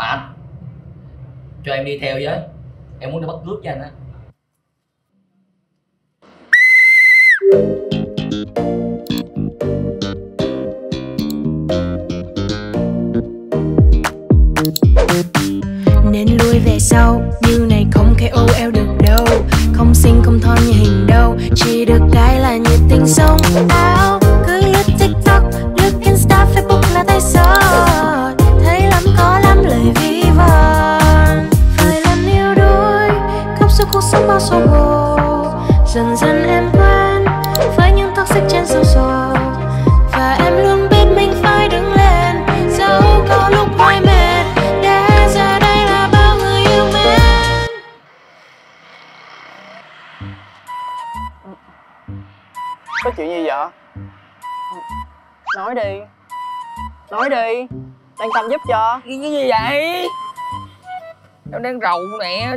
mà anh, cho em đi theo với. Em muốn đi bắt cướp cho anh á. Nên lui về sau, như này không thể ô eo được đâu. Không xinh không thon như hình đâu, chỉ được cái là nhiệt tình sống áo. Nói đi. Nói đi. Đang tâm giúp cho. Cái gì vậy? Em đang rầu nè.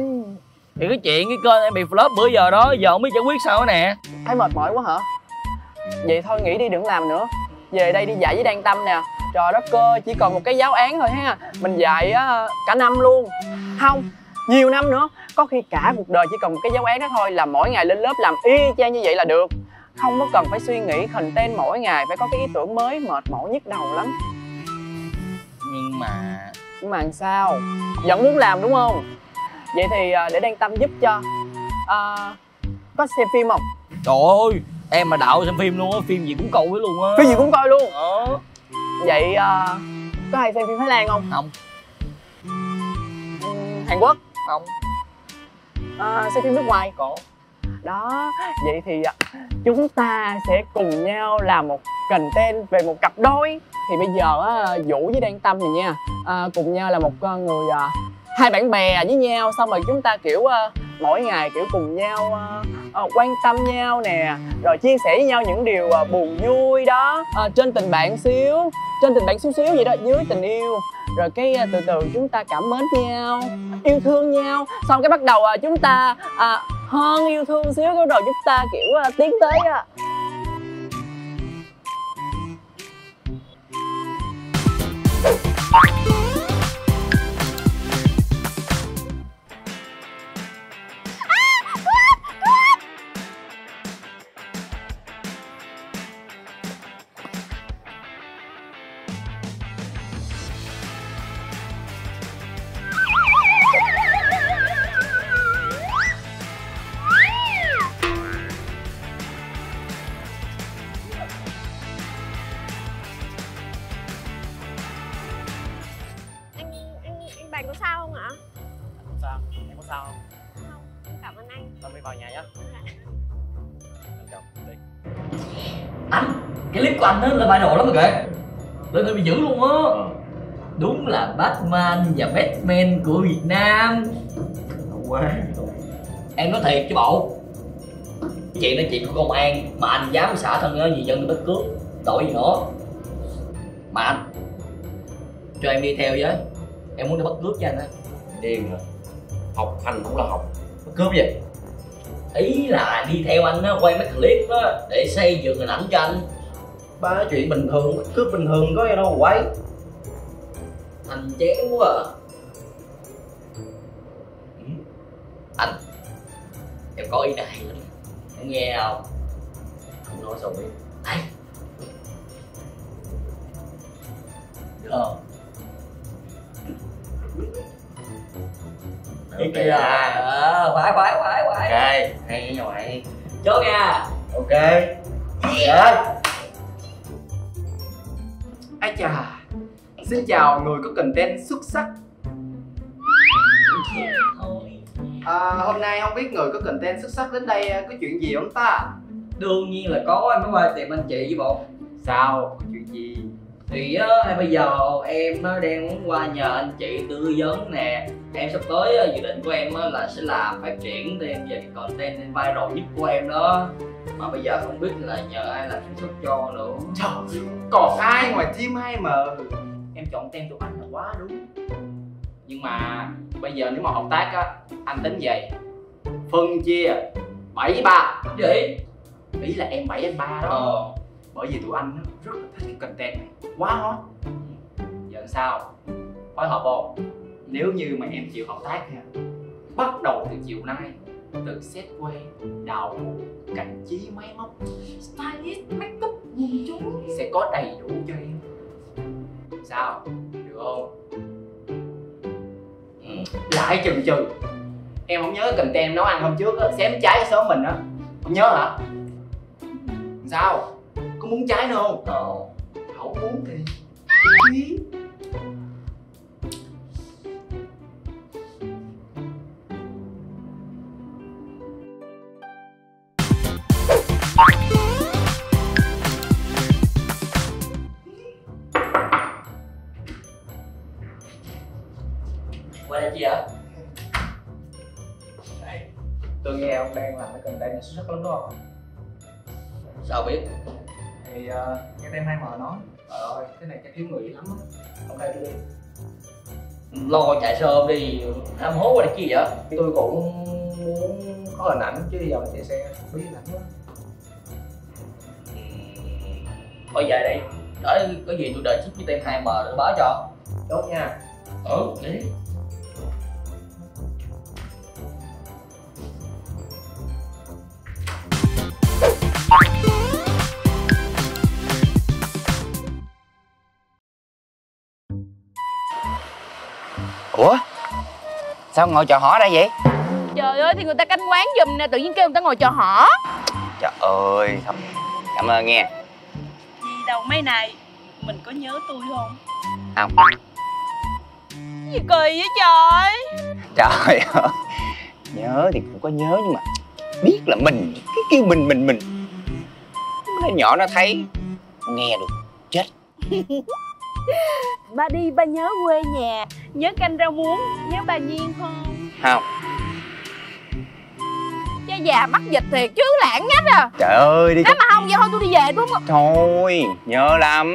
Thì cái chuyện cái kênh em bị flop bữa giờ đó giờ không biết giải quyết sao nè. Thấy mệt mỏi quá hả? Vậy thôi nghỉ đi đừng làm nữa. Về đây đi dạy với đan tâm nè. Trời đất cơ chỉ còn một cái giáo án thôi ha. Mình dạy á, cả năm luôn. Không nhiều năm nữa. Có khi cả cuộc đời chỉ còn một cái giáo án đó thôi là mỗi ngày lên lớp làm y chang như vậy là được không có cần phải suy nghĩ content mỗi ngày phải có cái ý tưởng mới mệt mỏi nhức đầu lắm. Nhưng mà nhưng mà làm sao? Vẫn muốn làm đúng không? Vậy thì à, để đan tâm giúp cho. À, có xem phim không? Trời ơi em mà đạo xem phim luôn á phim gì cũng coi luôn á. Phim gì cũng coi luôn? Ờ. Vậy à, có hay xem phim thái lan không? Không. Hàn quốc. Không. À, xem phim nước ngoài. Có đó vậy thì à, chúng ta sẽ cùng nhau làm một content về một cặp đôi. Thì bây giờ á, vũ với đan tâm này nha à, cùng nhau là một con người à, hai bạn bè với nhau. Xong rồi chúng ta kiểu à, mỗi ngày kiểu cùng nhau à, à, quan tâm nhau nè rồi chia sẻ với nhau những điều à, buồn vui đó. À, trên tình bạn xíu trên tình bạn xíu xíu vậy đó dưới tình yêu. Rồi cái à, từ từ chúng ta cảm mến nhau yêu thương nhau. Xong cái bắt đầu à, chúng ta à, hơn yêu thương xíu cái rồi chúng ta kiểu uh, tiến tới à, Bye. Anh á là viral lắm rồi kìa. Lên đây bị dữ luôn á. Đúng là Batman và Batman của Việt Nam. Quá. Em nói thiệt chứ bộ. Chuyện đó chuyện của công an mà anh dám xả thân nhớ gì dân bắt cướp tội gì nữa. Mà anh cho em đi theo với. Em muốn đi bắt cướp cho anh á. Điên hả học hành cũng là học. Cướp gì? Ý là đi theo anh á quay mấy clip á để xây dựng hình ảnh cho anh ba chuyện bình thường cướp bình thường có gì đâu quấy. Anh chén quá à. Ừ. anh em có ý này lắm. Em nghe không? Không nói sao biết. Đây được không? Ý kia à. Ờ, phải phải phải ok phải hay như vậy chốt nha. Ok. Đấy. Ái chà Xin chào người có content xuất sắc. À, Hôm nay không biết người có content xuất sắc đến đây có chuyện gì không ta? Đương nhiên là có em mới qua tìm anh chị với bộ. Sao, có chuyện gì? Thì á hay bây giờ em đang muốn qua nhờ anh chị tư vấn nè. Em sắp tới dự định của em á, là sẽ làm phát triển thêm về cái content viral nhất của em đó mà bây giờ không biết là nhờ ai làm sản xuất cho nữa. Trời còn ai ngoài team 2M Em chọn tem tụi anh là quá đúng. Nhưng mà bây giờ nếu mà hợp tác á Anh tính vậy. Phân chia 7 3 vậy Ý là em 7 anh 3 đó. Ờ. Bởi vì tụi anh rất là thích cái content này. Quá hot. Giờ sao? Phối hợp không? Nếu như mà em chịu hợp tác nha bắt đầu từ chiều nay từ set quay đạo cụ cảnh trí máy móc. Stylist make up nhìn chúng. Sẽ có đầy đủ cho em. Sao? Được không? Ừ. lại chừng chừ em không nhớ content nấu ăn hôm trước á xém trái cái xóm mình á. Không nhớ hả? Sao? Có muốn trái nữa không? Ồ, không muốn thì Ý. xuất sắc lắm đó sao biết? Thì uh, nghe tem hai mờ nói trời ơi cái này chắc thiếu người lắm á. Ông đây đi. Lo chạy sớm đi ham hố qua đây chi vậy? Tôi cũng muốn có hình ảnh chứ giờ chạy xe bí lắm quá Ừ. thôi về đi. Đợi có gì tôi đề xuất với tem hai m tôi báo cho. Tốt nha. Ừ đi Ủa? Sao ngồi trò hỏi ra vậy? Trời ơi thì người ta canh quán giùm nè Tự nhiên kêu người ta ngồi chờ họ. Trời ơi. Cảm ơn nghe. Gì đâu mấy này Mình có nhớ tôi không? Không. Gì kỳ vậy trời? Trời ơi. Nhớ thì cũng có nhớ nhưng mà Biết là mình Cái kêu mình mình mình. Nó nhỏ nó thấy Nghe được chết Ba đi ba nhớ quê nhà. Nhớ canh rau muống Nhớ bà Nhiên không Không. Cha già mắc dịch thiệt chứ lãng nhách à. Trời ơi đi Nếu mà không vậy thôi tôi đi về đúng không Thôi nhớ lắm.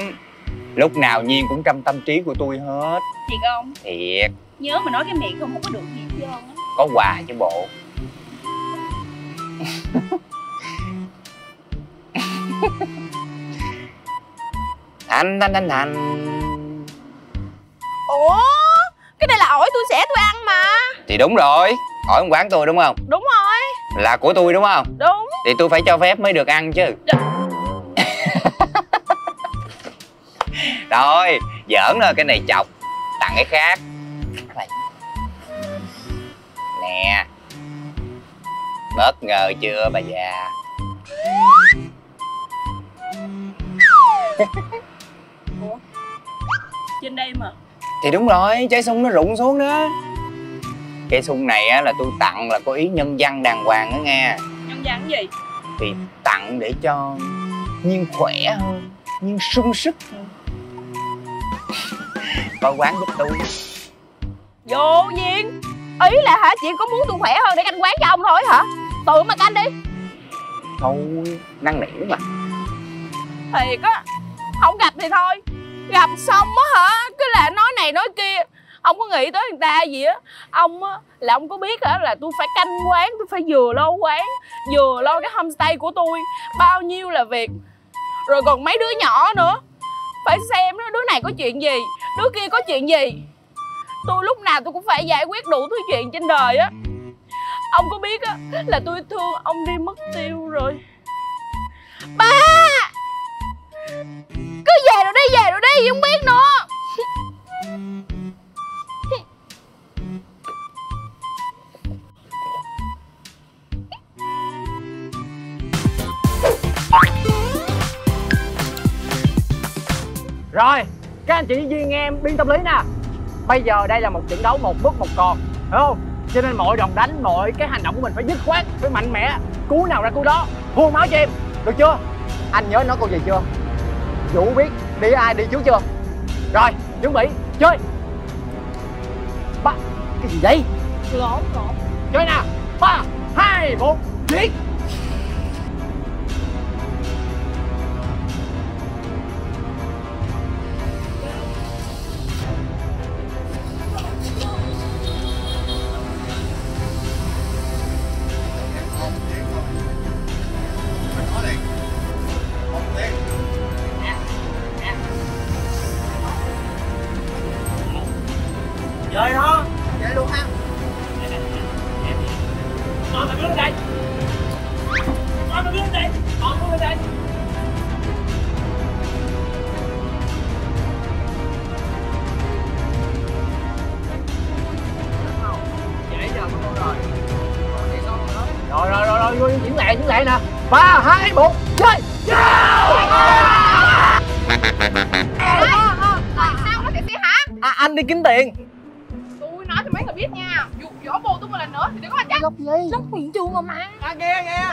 Lúc nào Nhiên cũng trong tâm trí của tôi hết. Thiệt không? Thiệt. Nhớ mà nói cái miệng không không có được gì hết trơn á. Có quà chứ bộ. Thành thành thành thành đúng rồi. Hỏi quán tôi đúng không? Đúng rồi. Là của tôi đúng không? Đúng. Thì tôi phải cho phép mới được ăn chứ. Rồi Giỡn rồi cái này chọc Tặng cái khác. Nè. Bất ngờ chưa bà già? Trên đây mà. Thì đúng rồi Trái sung nó rụng xuống đó Cây sung này á, là tôi tặng là có ý nhân văn đàng hoàng đó nghe. Nhân văn gì? Thì tặng để cho Nhiên khỏe hơn Nhiên sung sức hơn. Coi quán giúp tôi. Vô duyên Ý là hả? Chị có muốn tôi khỏe hơn để canh quán cho ông thôi hả? Tự mà canh đi. Thôi Năng nỉ mà Thiệt á Không gặp thì thôi. Gặp xong á hả? Cứ là nói này nói kia Ông có nghĩ tới người ta gì á? Ông á là ông có biết hả? Là tôi phải canh quán Tôi phải vừa lo quán Vừa lo cái homestay của tôi. Bao nhiêu là việc. Rồi còn mấy đứa nhỏ nữa. Phải xem đó, đứa này có chuyện gì Đứa kia có chuyện gì. Tôi lúc nào tôi cũng phải giải quyết đủ thứ chuyện trên đời á. Ông có biết á Là tôi thương ông đi mất tiêu rồi. Ba! Cứ về rồi đi về rồi đi không biết nữa. Rồi, các anh chị viên em biên tâm lý nè Bây giờ đây là một trận đấu một bước một còn Hiểu không? Cho nên mọi đòn đánh, mọi cái hành động của mình phải dứt khoát, phải mạnh mẽ Cú nào ra cú đó, buông máu cho em Được chưa? Anh nhớ nói câu gì chưa? Vũ biết đi ai đi trước chưa? Rồi, chuẩn bị, chơi Ba, cái gì vậy? Gõ gõ Chơi nè ba hai một chuyển Con đây Con mà đây Con đứng đây rồi rồi rồi rồi diễn lẹ diễn lẹ nè ba hai một Dù vỗ bồ tôi một lần nữa thì đừng có mà chắc Lộc gì? Lóc huyện chuồng mà mà à nghe nghe.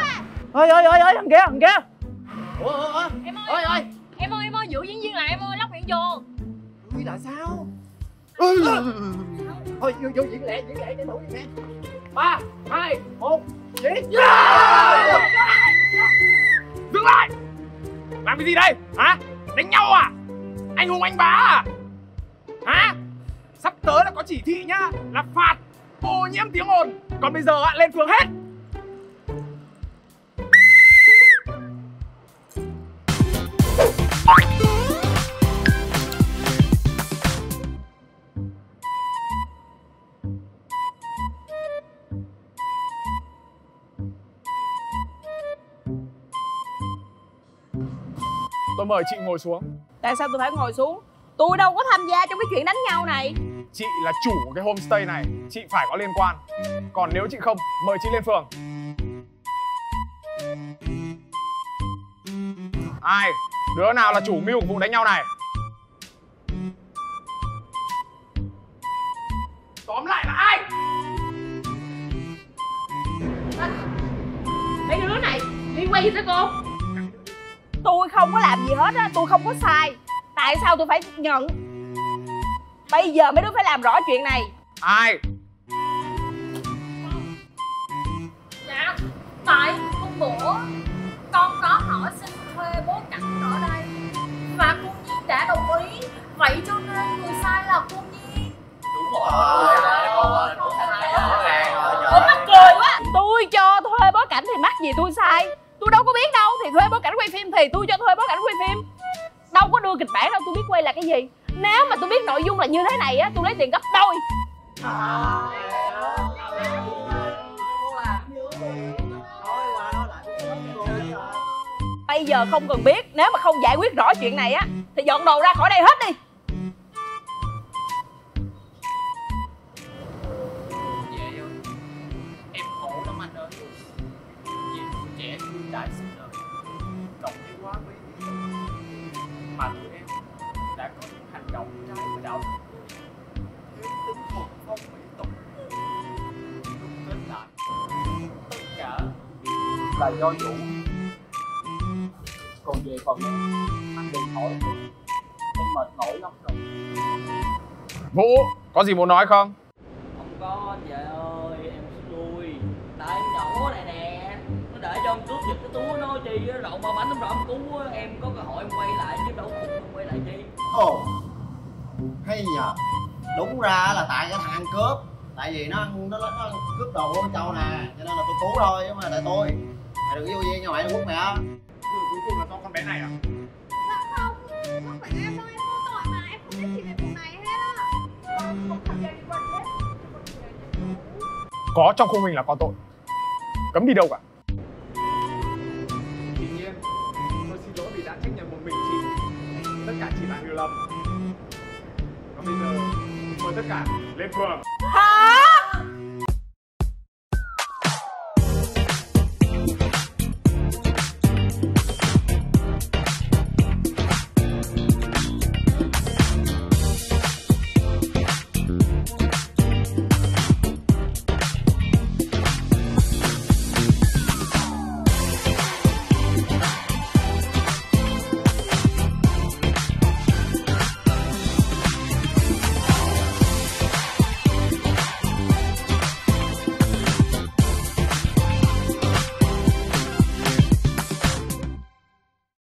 Ơi ơi ơi ơi thằng kia thằng kia. Ủa ủa ủa. Em ơi ơi ơi Em ơi em ơi giữ diễn viên lại em ơi Lóc huyện chuồng Ui là sao? Thôi vô vô diễn lẹ diễn lẹ thủ đi nè ba hai một diễn Dừng lại. Làm cái gì đây? Hả? Đánh nhau à? Anh hùng anh bá à? Hả? Sắp tới là có chỉ thị nhá Là phạt ô nhiễm tiếng ồn. Còn bây giờ ạ, lên phường hết. Tôi mời chị ngồi xuống. Tại sao tôi phải ngồi xuống? Tôi đâu có tham gia trong cái chuyện đánh nhau này. Chị là chủ của cái homestay này Chị phải có liên quan. Còn nếu chị không Mời chị lên phường. Ai? Đứa nào là chủ mưu của vụ đánh nhau này? Tóm lại là ai? Mấy đứa này liên quan gì tới cô. Tôi không có làm gì hết á Tôi không có sai. Tại sao tôi phải nhận Bây giờ mấy đứa phải làm rõ chuyện này. Ai? Dạ, tại hôm bữa con có hỏi xin thuê bố cảnh ở đây. Và cô Nhi đã đồng ý. Vậy cho nên người sai là cô Nhi. Đúng rồi. Mắc cười quá. Tôi cho thuê bối cảnh thì mắc gì tôi sai? Tôi đâu có biết đâu. Thì thuê bối cảnh quay phim thì tôi cho thuê bối cảnh quay phim. Đâu có đưa kịch bản đâu tôi biết quay là cái gì nếu mà tôi biết nội dung là như thế này á, Tôi lấy tiền gấp đôi. Bây giờ không cần biết, Nếu mà không giải quyết rõ chuyện này á, Thì dọn đồ ra khỏi đây hết đi. Em khổ lắm anh ơi. Vì trẻ, đại là do Vũ Còn về phần đừng hỏi nữa Em mệt mỏi lắm rồi. Vũ, có gì muốn nói không? không có trời ơi em xin lui tại em nhỏ này nè nó để cho em cướp giật cái túi nó chi á lộn ba bánh nó cứu á em có cơ hội em quay lại chứ đâu em quay lại chi. Ồ hay nhờ. Đúng ra là tại cái thằng ăn cướp. Tại vì nó ăn nó, nó cướp đồ của con châu nè cho nên là tôi cứu thôi chứ mà tại tôi đừng có vô duyên mày nó quất mày á Cuối cùng là do con bé này à? Dạ không, không phải em đâu, em vô tội mà, em không biết gì về vụ này hết á. Con không tham gia liên quan hết có trong khung hình là có tội. Cấm đi đâu cả? Chị nhiên tôi xin lỗi vì đã trách nhiệm một mình chị. Tất cả chỉ là hiểu lầm. Còn bây giờ mời tất cả lên phường